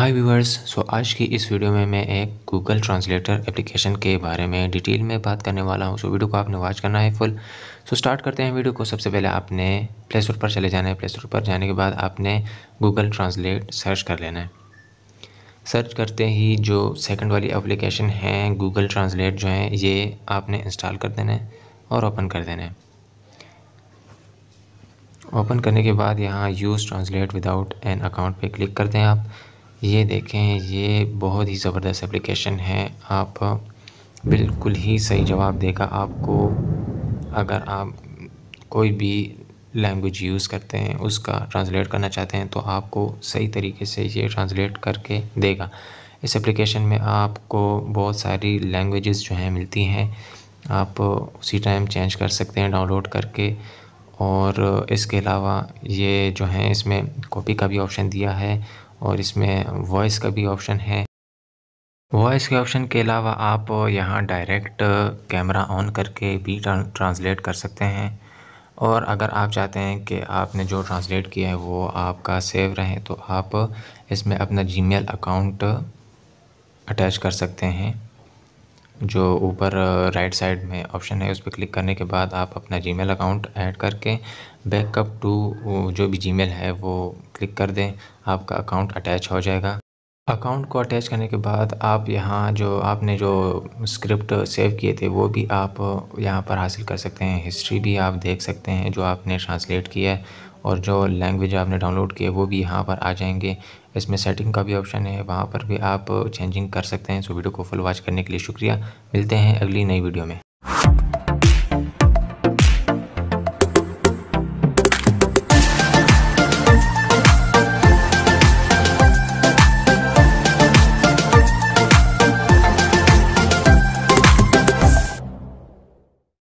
हाय viewers सो आज की इस वीडियो में मैं एक गूगल ट्रांसलेटर एप्लीकेशन के बारे में डिटेल में बात करने वाला हूँ। सो so, वीडियो को आपने वॉच करना है फुल सो so, स्टार्ट करते हैं वीडियो को। सबसे पहले आपने प्ले स्टोर पर चले जाना है। प्ले स्टोर पर जाने के बाद आपने गूगल ट्रांसलेट सर्च कर लेना है। सर्च करते ही जो सेकंड वाली एप्लीकेशन है गूगल ट्रांसलेट जो है ये आपने इंस्टॉल कर देना है और ओपन कर देना है। ओपन करने के बाद यहाँ use translate without an account पे क्लिक करते हैं आप। ये देखें, ये बहुत ही ज़बरदस्त एप्लीकेशन है। आप बिल्कुल ही सही जवाब देगा आपको। अगर आप कोई भी लैंग्वेज यूज़ करते हैं, उसका ट्रांसलेट करना चाहते हैं तो आपको सही तरीके से ये ट्रांसलेट करके देगा। इस एप्लीकेशन में आपको बहुत सारी लैंग्वेजेस जो हैं मिलती हैं। आप उसी टाइम चेंज कर सकते हैं डाउनलोड करके। और इसके अलावा ये जो है, इसमें कॉपी का भी ऑप्शन दिया है। और इसमें वॉइस का भी ऑप्शन है। वॉइस के ऑप्शन के अलावा आप यहाँ डायरेक्ट कैमरा ऑन करके भी ट्रांसलेट कर सकते हैं। और अगर आप चाहते हैं कि आपने जो ट्रांसलेट किया है वो आपका सेव रहे तो आप इसमें अपना जीमेल अकाउंट अटैच कर सकते हैं। जो ऊपर राइट साइड में ऑप्शन है, उस पर क्लिक करने के बाद आप अपना जीमेल अकाउंट ऐड करके बैकअप टू जो भी जीमेल है, वो क्लिक कर दें, आपका अकाउंट अटैच हो जाएगा। अकाउंट को अटैच करने के बाद आप यहाँ जो आपने जो स्क्रिप्ट सेव किए थे, वो भी आप यहाँ पर हासिल कर सकते हैं। हिस्ट्री भी आप देख सकते हैं, जो आपने ट्रांसलेट किया है और जो लैंग्वेज आपने डाउनलोड किया वो भी यहाँ पर आ जाएँगे। इसमें सेटिंग का भी ऑप्शन है, वहाँ पर भी आप चेंजिंग कर सकते हैं। सो वीडियो को फुल वॉच करने के लिए शुक्रिया। मिलते हैं अगली नई वीडियो में।